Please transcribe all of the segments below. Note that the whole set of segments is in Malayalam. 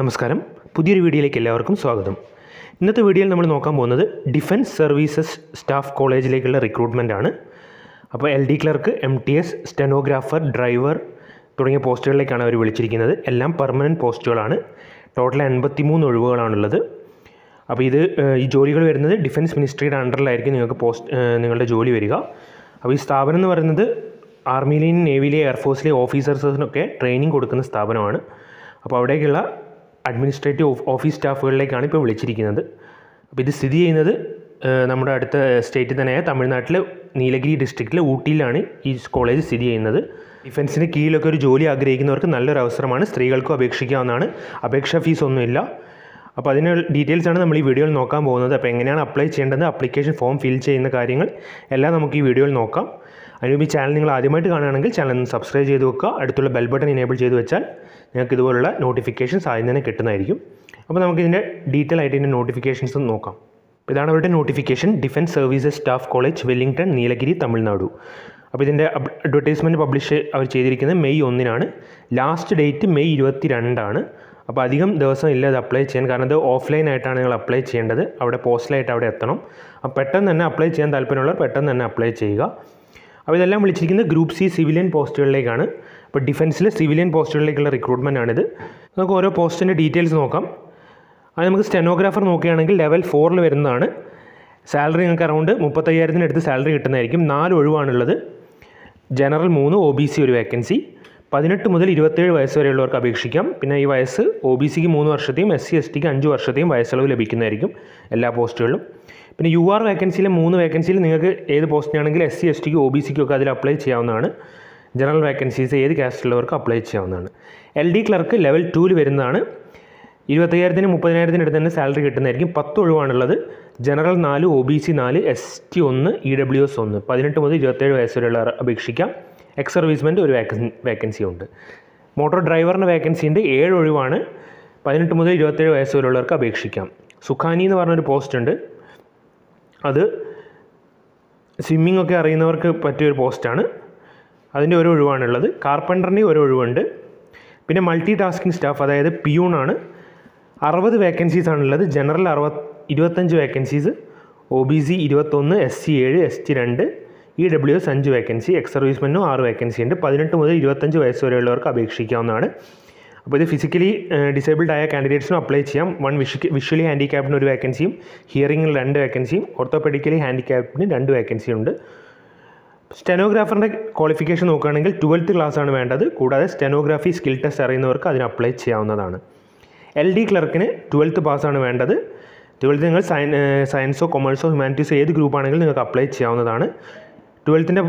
നമസ്കാരം. പുതിയൊരു വീഡിയോയിലേക്ക് എല്ലാവർക്കും സ്വാഗതം. ഇന്നത്തെ വീഡിയോയിൽ നമ്മൾ നോക്കാൻ പോകുന്നത് ഡിഫൻസ് സർവീസസ് സ്റ്റാഫ് കോളേജിലേക്കുള്ള റിക്രൂട്ട്മെന്റ് ആണ്. അപ്പോൾ L D clerk M T S stenographer driver തുടങ്ങിയ പോസ്റ്റുകളിലേക്കാണ് അവർ വിളിച്ചിരിക്കുന്നത്. എല്ലാം പെർമനന്റ് പോസ്റ്റുകളാണ്. ടോട്ടൽ എൺപത്തി മൂന്ന് ഒഴിവുകളാണുള്ളത്. അപ്പോൾ ഇത് ഈ ജോലികൾ വരുന്നത് ഡിഫൻസ് മിനിസ്ട്രിയുടെ അണ്ടറിലായിരിക്കും നിങ്ങൾക്ക് പോസ്റ്റ് നിങ്ങളുടെ ജോലി വരിക. അപ്പോൾ ഈ സ്ഥാപനം എന്ന് പറയുന്നത് ആർമിയിലെയും നേവിയിലെയും എയർഫോഴ്സിലെയും ഓഫീസേഴ്സിനൊക്കെ ട്രെയിനിങ് കൊടുക്കുന്ന സ്ഥാപനമാണ്. അപ്പോൾ അവിടേക്കുള്ള അഡ്മിനിസ്ട്രേറ്റീവ് ഓഫ്- ഓഫീസ് സ്റ്റാഫുകളിലേക്കാണ് ഇപ്പോൾ വിളിച്ചിരിക്കുന്നത്. അപ്പോൾ ഇത് സ്ഥിതി ചെയ്യുന്നത് നമ്മുടെ അടുത്ത സ്റ്റേറ്റ് തന്നെയായ തമിഴ്നാട്ടിലെ നീലഗിരി ഡിസ്ട്രിക്റ്റിലെ ഊട്ടിയിലാണ് ഈ കോളേജ് സ്ഥിതി ചെയ്യുന്നത്. ഡിഫൻസിന് കീഴിലൊക്കെ ഒരു ജോലി ആഗ്രഹിക്കുന്നവർക്ക് നല്ലൊരു അവസരമാണ്. സ്ത്രീകൾക്കും അപേക്ഷിക്കാവുന്നതാണ്. അപേക്ഷാ ഫീസ് ഒന്നുമില്ല. അപ്പോൾ അതിന് ഡീറ്റെയിൽസ് ആണ് നമ്മൾ ഈ വീഡിയോയിൽ നോക്കാൻ പോകുന്നത്. അപ്പോൾ എങ്ങനെയാണ് അപ്ലൈ ചെയ്യേണ്ടത്? അപ്ലിക്കേഷൻ ഫോം ഫിൽ ചെയ്യുന്ന കാര്യങ്ങൾ. എല്ലാം നമുക്ക് ഈ വീഡിയോയിൽ നോക്കാം. അതിനുമുമ്പ് ഈ ചാനൽ നിങ്ങൾ ആദ്യമായിട്ട് കാണുകയാണെങ്കിൽ ചാനൽ ഒന്ന് സബ്സ്ക്രൈബ് ചെയ്ത് വെക്കുക. അടുത്തുള്ള ബെൽ ബട്ടൺ എനേബിൾ ചെയ്ത് വെച്ചാൽ നിങ്ങൾക്ക് ഇതുപോലുള്ള നോട്ടിഫിക്കേഷൻസ് ആദ്യം തന്നെ കിട്ടുന്നതായിരിക്കും. അപ്പോൾ നമുക്ക് ഇതിന്റെ ഡീറ്റെയിൽ ആയിട്ട് ഇതിന്റെ നോട്ടിഫിക്കേഷൻസ് നോക്കാം. ഇതാണ് അവരുടെ notification defence services staff college Wellington Nilgiri Tamil Nadu. അപ്പോൾ ഇതിന്റെ അഡ്വർടൈസ്മെന്റ് പബ്ലിഷ് അവർ ചെയ്തിരിക്കുന്നത് മെയ് ഒന്നിനാണ്. ലാസ്റ്റ് ഡേറ്റ് മെയ് ഇരുപത്തി രണ്ടാണ് അപ്പോൾ അധികം ദിവസം ഇല്ല അത് അപ്ലൈ ചെയ്യാൻ. കാരണം ഇത് ഓഫ്ലൈൻ ആയിട്ടാണ് നിങ്ങൾ അപ്ലൈ ചെയ്യേണ്ടത്. അവിടെ പോസ്റ്റലായിട്ട് അവിടെ എത്തണം. അപ്പോൾ പെട്ടെന്ന് തന്നെ അപ്ലൈ ചെയ്യാൻ താല്പര്യമുള്ളവർ പെട്ടെന്ന് തന്നെ അപ്ലൈ ചെയ്യുക. അപ്പോൾ ഇതെല്ലാം വിളിച്ചിരിക്കുന്നത് ഗ്രൂപ്പ് സി സിവിലിയൻ പോസ്റ്റുകളിലേക്കാണ്. അപ്പോൾ ഡിഫൻസിലെ സിവിലിയൻ പോസ്റ്റുകളിലേക്കുള്ള റിക്രൂട്ട്മെന്റ് ആണിത്. നമുക്ക് ഓരോ പോസ്റ്റിന്റെ ഡീറ്റെയിൽസ് നോക്കാം. അത് നമുക്ക് സ്റ്റെനോഗ്രാഫർ നോക്കുകയാണെങ്കിൽ ലെവൽ ഫോറിൽ വരുന്നതാണ്. സാലറി നിങ്ങൾക്ക് അറൗണ്ട് മുപ്പത്തയ്യായിരത്തിനടുത്ത് സാലറി കിട്ടുന്നതായിരിക്കും. നാല് ഒഴിവാണുള്ളത്. ജനറൽ മൂന്ന് ഒ ബി സി ഒരു വേക്കൻസി പതിനെട്ട് മുതൽ ഇരുപത്തേഴ് വയസ്സ് വരെയുള്ളവർക്ക് അപേക്ഷിക്കാം. പിന്നെ ഈ വയസ്സ് ഒ ബി സിക്ക് മൂന്ന് വർഷത്തെയും എസ് സി എസ് ടിക്ക് അഞ്ച് വർഷത്തെയും വയസ്സളവ് ലഭിക്കുന്നതായിരിക്കും എല്ലാ പോസ്റ്റുകളിലും. പിന്നെ യു ആർ വേക്കൻസിയിലെ മൂന്ന് വേക്കൻസിയിൽ നിങ്ങൾക്ക് ഏത് പോസ്റ്റിനാണെങ്കിലും എസ് സി എസ് ടിക്ക് ഒ ബി സിക്കും ഒക്കെ അതിൽ അപ്ലൈ ചെയ്യാവുന്നതാണ്. ജനറൽ വേക്കൻസീസ് ഏത് കാസ്റ്റുള്ളവർക്ക് അപ്ലൈ ചെയ്യാവുന്നതാണ്. എൽ ഡി ക്ലർക്ക് ലെവൽ ടൂവിൽ വരുന്നതാണ്. ഇരുപത്തയ്യായിരത്തിന് മുപ്പതിനായിരത്തിന് അടുത്ത് തന്നെ സാലറി കിട്ടുന്നതായിരിക്കും. പത്ത് ഒഴിവാണുള്ളത്. ജനറൽ നാല് ഒ ബി സി നാല് എസ് ടി ഒന്ന് ഇ ഡബ്ല്യു എസ് ഒന്ന്. പതിനെട്ട് മുതൽ ഇരുപത്തേഴ് വയസ്സ് വരെയുള്ള അപേക്ഷിക്കാം. എക്സ് സർവീസ്മെന്റ് ഒരു വേക്കൻ വേക്കൻസി ഉണ്ട്. മോട്ടോർ ഡ്രൈവറിന്റെ വേക്കൻസി ഉണ്ട്. ഏഴ് ഒഴിവാണ്. പതിനെട്ട് മുതൽ ഇരുപത്തേഴ് വയസ്സ് വരെയുള്ളവർക്ക് അപേക്ഷിക്കാം. സുഖാനി എന്ന് പറഞ്ഞൊരു പോസ്റ്റ് ഉണ്ട്. സ്വിമ്മിംഗ് ഒക്കെ അറിയുന്നവർക്ക് പറ്റിയൊരു പോസ്റ്റാണ്. അതിന്റെ ഒരു ഒഴിവാണുള്ളത്. കാർപ്പന്ററിന്റെ ഒരു ഒഴിവുണ്ട്. പിന്നെ മൾട്ടി ടാസ്കിങ് സ്റ്റാഫ് അതായത് പിയൂണാണ്. അറുപത് വേക്കൻസീസ് ആണുള്ളത്. ജനറൽ അറുപത് ഇരുപത്തഞ്ച് വേക്കൻസീസ്. ഒ ബി സി ഇരുപത്തൊന്ന് എസ് സി ഏഴ് എസ് ടി രണ്ട് ഇ ഡബ്ല്യു എസ് അഞ്ച് വേക്കൻസി എക്സ് സർവീസ്മെനും ആറ് വേക്കൻസി ഉണ്ട്. പതിനെട്ട് മുതൽ ഇരുപത്തഞ്ച് വയസ്സ് വരെയുള്ളവർക്ക് അപേക്ഷിക്കാവുന്നതാണ്. അപ്പോൾ ഇത് ഫിസിക്കലി ഡിസേബിൾഡ് ആയ കാൻഡിഡേറ്റ്സിനും അപ്ലൈ ചെയ്യാം. വൺ വിഷ് വിഷ്വലി ഹാൻഡിക്യാപ്റ്റിന് ഒരു വേക്കൻസിയും ഹിയറിംഗിൽ രണ്ട് വേക്കൻസിയും ഓർത്തോപെഡിക്കലി ഹാൻഡിക്യാപ്റ്റിന് രണ്ട് വേക്കൻസിയും ഉണ്ട്. സ്റ്റെനോഗ്രാഫറിന്റെ ക്വാളിഫിക്കേഷൻ നോക്കുകയാണെങ്കിൽ ട്വൽത്ത് ആണ് വേണ്ടത്. കൂടാതെ സ്റ്റെനോഗ്രാഫി സ്കിൽ ടെസ്റ്റ് അറിയുന്നവർക്ക് അതിന് അപ്ലൈ ചെയ്യാവുന്നതാണ്. എൽ ഡി ക്ലർക്കിന് ട്വൽത്ത് പാസ്സാണ് വേണ്ടത്. ട്വൽത്ത് നിങ്ങൾ സയൻ സയൻസോ കൊമേഴ്സോ ഹ്യൂമാനിറ്റീസോ ഏത് ഗ്രൂപ്പാണെങ്കിലും നിങ്ങൾക്ക് അപ്ലൈ ചെയ്യാവുന്നതാണ്. ട്വൽത്തിന്റെ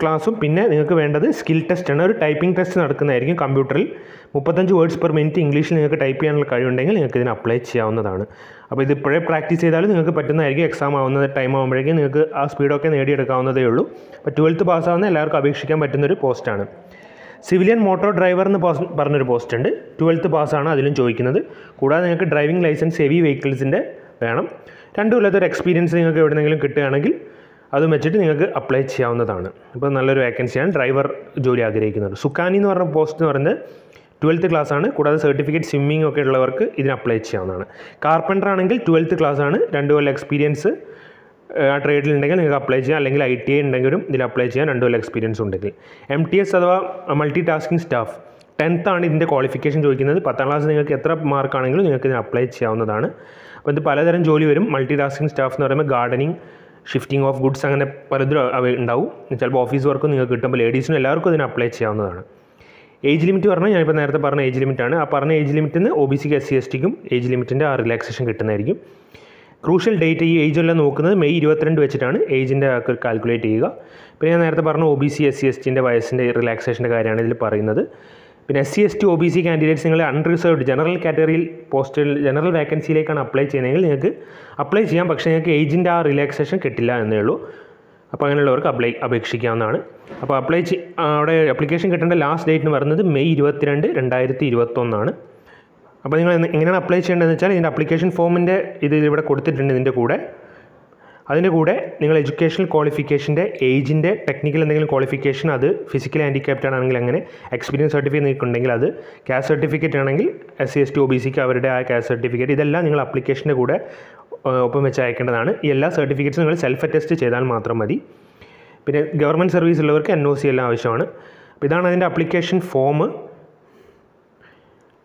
ക്ലാസ്സും പിന്നെ നിങ്ങൾക്ക് വേണ്ടത് സ്കിൽ ടെസ്റ്റാണ് ഒരു ടൈപ്പിംഗ് ടെസ്റ്റ് നടക്കുന്നതായിരിക്കും കമ്പ്യൂട്ടറിൽ മുപ്പത്തഞ്ച് വേർഡ്സ് പെർ മിനിറ്റ് ഇംഗ്ലീഷിൽ നിങ്ങൾക്ക് ടൈപ്പ് ചെയ്യാനുള്ള കഴിവുണ്ടെങ്കിൽ നിങ്ങൾക്ക് ഇതിന് അപ്ലൈ ചെയ്യാവുന്നതാണ്. അപ്പോൾ ഇത് ഇപ്പോഴേ പ്രാക്ടീസ് ചെയ്താലും നിങ്ങൾക്ക് പറ്റുന്നതായിരിക്കും എക്സാം ആവുന്ന ടൈം ആകുമ്പോഴേക്കും നിങ്ങൾക്ക് ആ സ്പീഡൊക്കെ നേടിയെടുക്കാവുന്നതേ ഉള്ളൂ. അപ്പോൾ ട്വൽത്ത് പാസ്സാവുന്ന എല്ലാവർക്കും അപേക്ഷിക്കാൻ പറ്റുന്നൊരു പോസ്റ്റാണ് സിവിലിയൻ മോട്ടോർ ഡ്രൈവർ എന്ന് പോസ് പറഞ്ഞൊരു പോസ്റ്റ് ഉണ്ട്. ട്വൽത്ത് പാസ്സാണ് അതിലും ചോദിക്കുന്നത്. കൂടാതെ നിങ്ങൾക്ക് ഡ്രൈവിംഗ് ലൈസൻസ് ഹെവി വെഹിക്കിൾസിന്റെ വേണം. രണ്ടു കൊല്ലത്തെ ഒരു എക്സ്പീരിയൻസ് നിങ്ങൾക്ക് എവിടെയെങ്കിലും കിട്ടുകയാണെങ്കിൽ അതും വെച്ചിട്ട് നിങ്ങൾക്ക് അപ്ലൈ ചെയ്യാവുന്നതാണ്. ഇപ്പോൾ നല്ലൊരു വേക്കൻസിയാണ് ഡ്രൈവർ ജോലി ആഗ്രഹിക്കുന്നത് സുക്കാനി എന്ന് പറഞ്ഞ പോസ്റ്റ് എന്ന് പറയുന്നത് ട്വൽത്ത് ക്ലാസ് ആണ്. കൂടാതെ സർട്ടിഫിക്കറ്റ് സ്വിമ്മിംഗ് ഒക്കെ ഉള്ളവർക്ക് ഇതിന് അപ്ലൈ ചെയ്യാവുന്നതാണ്. കാർപ്പന്റർ ആണെങ്കിൽ ട്വൽത്ത് ക്ലാസ് ആണ്. രണ്ട് കൊല്ലം എക്സ്പീരിയൻസ് ആ ട്രേഡിൽ ഉണ്ടെങ്കിൽ നിങ്ങൾക്ക് അപ്ലൈ ചെയ്യാം. അല്ലെങ്കിൽ ഐ ടി ഐ ഉണ്ടെങ്കിലും ഇതിൽ അപ്ലൈ ചെയ്യാൻ രണ്ട് കൊല്ലം എക്സ്പീരിയൻസ് ഉണ്ടെങ്കിൽ. എം ടി എസ് അഥവാ മൾട്ടി ടാസ്കിംഗ് സ്റ്റാഫ് ടെൻത്ത് ആണ് ഇതിന്റെ ക്വാളിഫിക്കേഷൻ ചോദിക്കുന്നത്. പത്താം ക്ലാസ് നിങ്ങൾക്ക് എത്ര മാർക്ക് ആണെങ്കിലും നിങ്ങൾക്ക് ഇതിന് അപ്ലൈ ചെയ്യാവുന്നതാണ്. അപ്പോൾ ഇത് പലതരം ജോലി വരും. മൾട്ടി ടാസ്കിംഗ് സ്റ്റാഫ് എന്ന് പറയുമ്പോൾ ഗാർഡനിങ് ഷിഫ്റ്റിംഗ് ഓഫ് ഗുഡ്സ് അങ്ങനെ പലതും ഉണ്ടാവും. ചിലപ്പോൾ ഓഫീസ് വർക്കും നിങ്ങൾക്ക് കിട്ടുമ്പോൾ ലേഡീസിനും എല്ലാവർക്കും ഇതിന് അപ്ലൈ ചെയ്യാവുന്നതാണ്. ഏജ് ലിമിറ്റ് പറഞ്ഞാൽ ഞാനിപ്പോൾ നേരത്തെ പറഞ്ഞ ഏജ് ലിമിറ്റാണ് ആ പറഞ്ഞ ഏജ് ലിമിറ്റിൽ നിന്ന് ഒ ബി സിക്ക് എസ് സി എസ് ടിക്കും ഏജ് ലിമിറ്റിന്റെ ആ റിലാക്സേഷൻ കിട്ടുന്നതായിരിക്കും. ക്രൂഷ്യൽ ഡേറ്റ് ഈ ഏജ് എല്ലാം നോക്കുന്നത് മെയ് ഇരുപത്തിരണ്ട് വെച്ചിട്ടാണ് ഏജിന്റെ കാൽക്കുലേറ്റ് ചെയ്യുക. പിന്നെ ഞാൻ നേരത്തെ പറഞ്ഞ O B C S C S ടിന്റെ വയസ്സിന്റെ റിലാക്സേഷന്റെ കാര്യമാണ് ഇതിൽ പറയുന്നത്. പിന്നെ S C S T O B C candidates നിങ്ങൾ അൺറിസർവ്ഡ് ജനറൽ കാറ്റഗറിയിൽ പോസ്റ്റിൽ ജനറൽ വേക്കൻസിയിലേക്കാണ് അപ്ലൈ ചെയ്യുന്നതെങ്കിൽ നിങ്ങൾക്ക് അപ്ലൈ ചെയ്യാം. പക്ഷേ നിങ്ങൾക്ക് ഏജിന്റെ ആ റിലാക്സേഷൻ കിട്ടില്ല എന്നേ ഉള്ളൂ. അപ്പോൾ അങ്ങനെയുള്ളവർക്ക് അപ്ലൈ അപേക്ഷിക്കാവുന്നതാണ്. അപ്പോൾ അപ്ലൈ അവിടെ അപ്ലിക്കേഷൻ കിട്ടേണ്ട ലാസ്റ്റ് ഡേറ്റ് എന്ന് പറയുന്നത് മെയ് ഇരുപത്തിരണ്ട് രണ്ടായിരത്തി ഇരുപത്തൊന്നാണ് അപ്പോൾ നിങ്ങൾ എങ്ങനെയാണ് അപ്ലൈ ചെയ്യേണ്ടതെന്ന് വെച്ചാൽ ഇതിന്റെ അപ്ലിക്കേഷൻ ഫോമിന്റെ ഇത് ഇവിടെ കൊടുത്തിട്ടുണ്ട് ഇതിന്റെ കൂടെ. അതിന്റെ കൂടെ നിങ്ങൾ എഡ്യൂക്കേഷണൽ ക്വാളിഫിക്കേഷന്റെ ഏജിന്റെ ടെക്നിക്കൽ എന്തെങ്കിലും ക്വാളിഫിക്കേഷൻ അത് ഫിസിക്കൽ ഹാൻഡിക്യാപ്റ്റ് ആണെങ്കിൽ അങ്ങനെ എക്സ്പീരിയൻസ് സർട്ടിഫിക്കറ്റ് നിങ്ങൾക്ക് ഉണ്ടെങ്കിൽ അത് കാസ്റ്റ് സർട്ടിഫിക്കറ്റ് ആണെങ്കിൽ S C S T O B സിക്ക് അവരുടെ ആ കാസ്റ്റ് സർട്ടിഫിക്കറ്റ് ഇതെല്ലാം നിങ്ങൾ അപ്ലിക്കേഷന്റെ കൂടെ ഒപ്പം വെച്ച് അയക്കേണ്ടതാണ്. ഈ എല്ലാ സർട്ടിഫിക്കറ്റ്സും നിങ്ങൾ സെൽഫ് അറ്റസ്റ്റ് ചെയ്താൽ മാത്രം മതി. പിന്നെ ഗവൺമെന്റ് സർവീസ് ഉള്ളവർക്ക് എൻ ഒ സി എല്ലാം ആവശ്യമാണ്. അപ്പോൾ ഇതാണ് അതിന്റെ അപ്ലിക്കേഷൻ ഫോം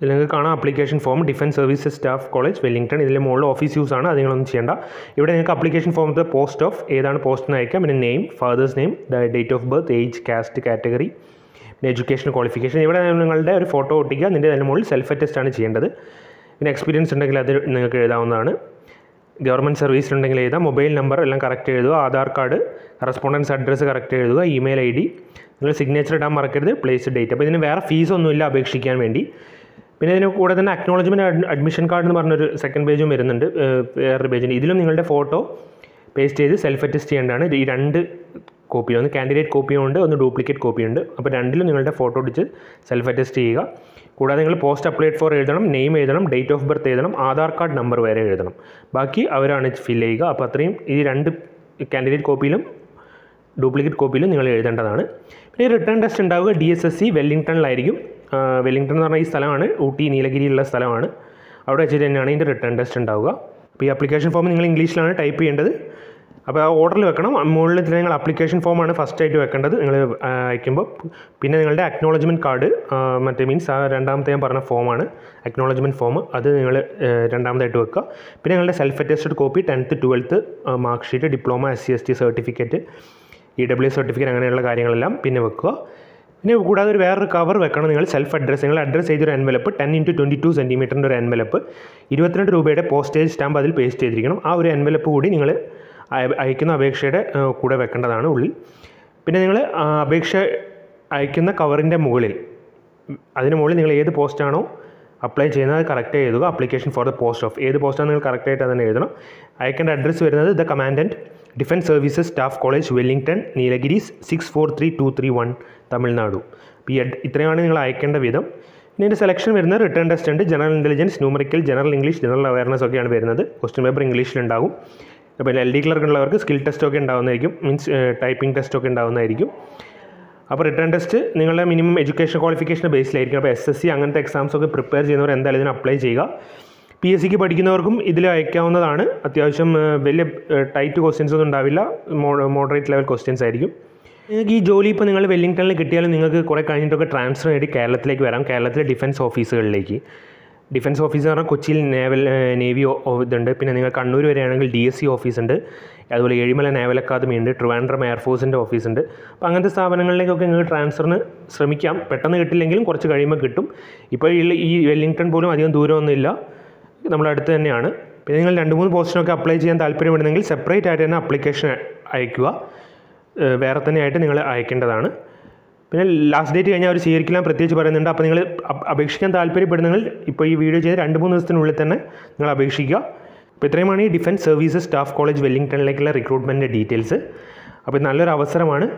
ഇതിൽ നിങ്ങൾക്ക് കാണാം. Application form defence services staff college Wellington ഇതിൽ മുകളിൽ ഓഫീസ് യൂസ് ആണ്. അത് നിങ്ങളൊന്നും ചെയ്യേണ്ട. ഇവിടെ നിങ്ങൾക്ക് അപ്ലിക്കേഷൻ ഫോമത്തെ പോസ്റ്റ് ഓഫ് ഏതാണ് പോസ്റ്റ് എന്ന് അയക്കാം. പിന്നെ name father's name date of birth age caste category പിന്നെ എഡ്യൂക്കേഷൻ ക്വാളിഫിക്കേഷൻ ഇവിടെ നിങ്ങളുടെ ഒരു ഫോട്ടോ ഒട്ടിക്കുക. അതിന്റെ നല്ല മുകളിൽ സെൽഫ് അറ്റസ്റ്റ് ആണ് ചെയ്യേണ്ടത്. പിന്നെ എക്സ്പീരിയൻസ് ഉണ്ടെങ്കിൽ അത് നിങ്ങൾക്ക് എഴുതാവുന്നതാണ്. ഗവൺമെന്റ് സർവീസിലുണ്ടെങ്കിൽ എഴുതാം. മൊബൈൽ നമ്പർ എല്ലാം കറക്റ്റ് എഴുതുക. Aadhaar card correspondence address correct എഴുതുക. ഇമെയിൽ ഐ ഡി നിങ്ങൾ സിഗ്നേച്ചർ ഇടാൻ മറക്കരുത്. പ്ലേസ് ഡേറ്റ് അപ്പോൾ ഇതിന് വേറെ ഫീസൊന്നുമില്ല അപേക്ഷിക്കാൻ വേണ്ടി. പിന്നെ ഇതിന് കൂടെ തന്നെ അക്നോളജ്മെന്റ് അഡ്മിഷൻ കാർഡ് എന്ന് പറഞ്ഞൊരു സെക്കൻഡ് പേജും വരുന്നുണ്ട്. വേറൊരു പേജിന് ഇതിലും നിങ്ങളുടെ ഫോട്ടോ പേസ്റ്റ് ചെയ്ത് സെൽഫ് അറ്റസ്റ്റ് ചെയ്യേണ്ടതാണ് ഈ രണ്ട് കോപ്പി ഒന്ന് കാൻഡിഡേറ്റ് കോപ്പിയും ഉണ്ട് ഒന്ന് ഡ്യൂപ്ലിക്കേറ്റ് കോപ്പിയും ഉണ്ട്. അപ്പോൾ രണ്ടിലും നിങ്ങളുടെ ഫോട്ടോ അടിച്ച് സെൽഫ് അറ്റസ്റ്റ് ചെയ്യുക. കൂടാതെ നിങ്ങൾ പോസ്റ്റ് അപ്ലൈഡ് ഫോർ എഴുതണം നെയിം എഴുതണം ഡേറ്റ് ഓഫ് ബർത്ത് എഴുതണം ആധാർ കാർഡ് നമ്പർ വരെ എഴുതണം. ബാക്കി അവരാണ് ഫിൽ ചെയ്യുക. അപ്പോൾ അത്രയും ഈ രണ്ട് കാൻഡിഡേറ്റ് കോപ്പിയിലും ഡ്യൂപ്ലിക്കേറ്റ് കോപ്പിയിലും നിങ്ങൾ എഴുതേണ്ടതാണ്. പിന്നെ റിട്ടേൺ ടെസ്റ്റ് ഉണ്ടാവുക. ഡി എസ് എസ് സി വെല്ലിംഗ്ടണിലായിരിക്കും വെല്ലിംഗ്ടൺ എന്ന് പറഞ്ഞ ഈ സ്ഥലമാണ്. ഊട്ടി നീലഗിരിയിലുള്ള സ്ഥലമാണ്. അവിടെ വെച്ചിട്ട് തന്നെയാണ് ഇതിന്റെ റിട്ടേൺ ടെസ്റ്റ് ഉണ്ടാവുക. അപ്പോൾ ഈ അപ്ലിക്കേഷൻ ഫോം നിങ്ങൾ ഇംഗ്ലീഷിലാണ് ടൈപ്പ് ചെയ്യേണ്ടത്. അപ്പോൾ ആ ഓർഡറിൽ വെക്കണം. മുകളിൽ തന്നെ നിങ്ങൾ അപ്ലിക്കേഷൻ ഫോമാണ് ഫസ്റ്റ് ആയിട്ട് വെക്കേണ്ടത്. നിങ്ങൾ അയക്കുമ്പോൾ. പിന്നെ നിങ്ങളുടെ അക്നോളജ്മെന്റ് കാർഡ് മറ്റേ മീൻസ് ആ രണ്ടാമത്തെ ഞാൻ പറഞ്ഞ ഫോമാണ് അക്നോളജ്മെന്റ് ഫോം അത് നിങ്ങൾ രണ്ടാമതായിട്ട് വെക്കുക. പിന്നെ നിങ്ങളുടെ self attested copy tenth twelfth mark sheet diploma S C S T certificate E W certificate അങ്ങനെയുള്ള കാര്യങ്ങളെല്ലാം പിന്നെ വെക്കുക. പിന്നെ കൂടാതെ ഒരു വേറൊരു കവർ വെക്കണം. നിങ്ങൾ സെൽഫ് അഡ്രസ്സ് നിങ്ങൾ അഡ്രസ്സ് ചെയ്തൊരു envelope ten into twenty two സെന്റിമീറ്ററിന്റെ ഒരു എൻവലപ്പ് ഇരുപത്തിരണ്ട് രൂപയുടെ പോസ്റ്റേജ് സ്റ്റാമ്പ് അതിൽ പേസ്റ്റ് ചെയ്തിരിക്കണം. ആ ഒരു എൻവലപ്പ് കൂടി നിങ്ങൾ അയക്കുന്ന അപേക്ഷയുടെ കൂടെ വെക്കേണ്ടതാണ് ഉള്ളിൽ. പിന്നെ നിങ്ങൾ അപേക്ഷ അയക്കുന്ന കവറിന്റെ മുകളിൽ അതിന് മുകളിൽ നിങ്ങൾ ഏത് പോസ്റ്റാണോ അപ്ലൈ ചെയ്യുന്നത് കറക്റ്റ് എഴുതുക. Application for the post of ഏത് പോസ്റ്റാണ് നിങ്ങൾ കറക്റ്റായിട്ട് തന്നെ എഴുതണം? അയക്കേണ്ട അഡ്രസ്സ് വരുന്നത് the commandant defence services staff college Wellington Nilgiris six four three two three one Tamil Nadu. അപ്പോൾ ഈ എഡ് ഇത്രയാണ് നിങ്ങൾ അയക്കേണ്ട വിധം. പിന്നെ ഇതിന്റെ സെലക്ഷൻ വരുന്നത് റിട്ടേൺ ടെസ്റ്റ് ഉണ്ട് general intelligence numerical general English general awareness ഒക്കെയാണ് വരുന്നത്. ക്വസ്റ്റ്യൻ പേപ്പർ ഇംഗ്ലീഷിലുണ്ടാകും അപ്പോൾ എൽ ഡി ക്ലർക്ക് ഉള്ളവർക്ക് സ്കിൽ ടെസ്റ്റ് ഒക്കെ ഉണ്ടാകുന്നതായിരിക്കും മീൻസ് ടൈപ്പിംഗ് ടെസ്റ്റ് ഒക്കെ ഉണ്ടാകുന്നതായിരിക്കും അപ്പോൾ റിട്ടേൺ ടെസ്റ്റ് നിങ്ങളുടെ മിനിമം എഡ്യൂക്കേഷൻ ക്വാളിഫിക്കേഷൻ ബേസിലായിരിക്കും. അപ്പോൾ എസ് എസ് സി അങ്ങനത്തെ എക്സാംസ് ഒക്കെ പ്രിപ്പയർ ചെയ്യുന്നവർ എന്തായാലും ഇതിന് അപ്ലൈ ചെയ്യുക. പി എസ് സിക്ക് പഠിക്കുന്നവർക്കും ഇതിൽ അയക്കാവുന്നതാണ്. അത്യാവശ്യം വലിയ ടൈറ്റ് ക്വസ്റ്റ്യൻസ് ഒന്നും ഉണ്ടാവില്ല. മോഡറേറ്റ് ലെവൽ ക്വസ്റ്റ്യൻസ് ആയിരിക്കും. നിങ്ങൾക്ക് ഈ ജോലി ഇപ്പോൾ നിങ്ങൾ വെല്ലിംഗ്ടണിൽ കിട്ടിയാലും നിങ്ങൾക്ക് കുറേ കഴിഞ്ഞിട്ടൊക്കെ ട്രാൻസ്ഫർ നേടി കേരളത്തിലേക്ക് വരാം. കേരളത്തിലെ ഡിഫൻസ് ഓഫീസുകളിലേക്ക് ഡിഫൻസ് ഓഫീസ് എന്ന് പറഞ്ഞാൽ കൊച്ചിയിൽ നേവൽ നേവി ഇതുണ്ട്. പിന്നെ നിങ്ങൾ കണ്ണൂർ വരെയാണെങ്കിൽ ഡി എസ് സി ഓഫീസ് ഉണ്ട് അതുപോലെ ഏഴിമല നേവൽ അക്കാദമി ഉണ്ട്. ട്രിവാൻഡ്രം എയർഫോഴ്സിന്റെ ഓഫീസ് ഉണ്ട് അപ്പോൾ അങ്ങനത്തെ സ്ഥാപനങ്ങളിലേക്കൊക്കെ നിങ്ങൾ ട്രാൻസ്ഫറിന് ശ്രമിക്കാം. പെട്ടെന്ന് കിട്ടില്ലെങ്കിലും കുറച്ച് കഴിയുമ്പോൾ കിട്ടും. ഇപ്പോൾ ഈ വെല്ലിംഗ്ടൺ പോലും അധികം ദൂരമൊന്നുമില്ല നമ്മുടെ അടുത്ത് തന്നെയാണ്. പിന്നെ നിങ്ങൾ രണ്ട് മൂന്ന് പോസ്റ്റിനൊക്കെ അപ്ലൈ ചെയ്യാൻ താല്പര്യപ്പെടുന്നെങ്കിൽ സെപ്പറേറ്റ് ആയിട്ട് തന്നെ അപ്ലിക്കേഷൻ അയക്കുക. വേറെ തന്നെ ആയിട്ട് നിങ്ങൾ അയക്കേണ്ടതാണ്. പിന്നെ ലാസ്റ്റ് ഡേറ്റ് കഴിഞ്ഞാൽ അവർ സ്വീകരിക്കില്ല പ്രത്യേകിച്ച് പറയുന്നുണ്ട്. അപ്പോൾ നിങ്ങൾ അപ്- അപേക്ഷിക്കാൻ താല്പര്യപ്പെടുന്നെങ്കിൽ ഇപ്പോൾ ഈ വീഡിയോ ചെയ്ത് രണ്ട് മൂന്ന് ദിവസത്തിനുള്ളിൽ തന്നെ നിങ്ങൾ അപേക്ഷിക്കുക. അപ്പോൾ ഇത്രയുമാണ് ഈ ഡിഫൻസ് സർവീസസ് സ്റ്റാഫ് കോളേജ് വെല്ലിംഗ്ടണിലേക്കുള്ള റിക്രൂട്ട്മെന്റ് ഡീറ്റെയിൽസ് അപ്പോൾ നല്ലൊരു അവസരമാണ്.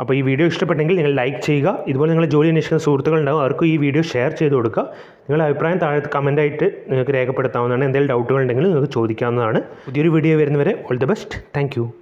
അപ്പോൾ ഈ വീഡിയോ ഇഷ്ടപ്പെട്ടെങ്കിൽ നിങ്ങൾ ലൈക്ക് ചെയ്യുക. ഇതുപോലെ നിങ്ങൾ ജോലി അന്വേഷിക്കുന്ന സുഹൃത്തുക്കളുണ്ടാവും. അവർക്കും ഈ വീഡിയോ ഷെയർ ചെയ്ത് കൊടുക്കുക. നിങ്ങളുടെ അഭിപ്രായം താഴെ കമന്റായിട്ട് നിങ്ങൾക്ക് രേഖപ്പെടുത്താവുന്നതാണ്. എന്തെങ്കിലും ഡൗട്ടുകൾ ഉണ്ടെങ്കിൽ നിങ്ങൾക്ക് ചോദിക്കാവുന്നതാണ്. പുതിയൊരു വീഡിയോ വരുന്നവരെ ഓൾ ദി ബെസ്റ്റ് താങ്ക്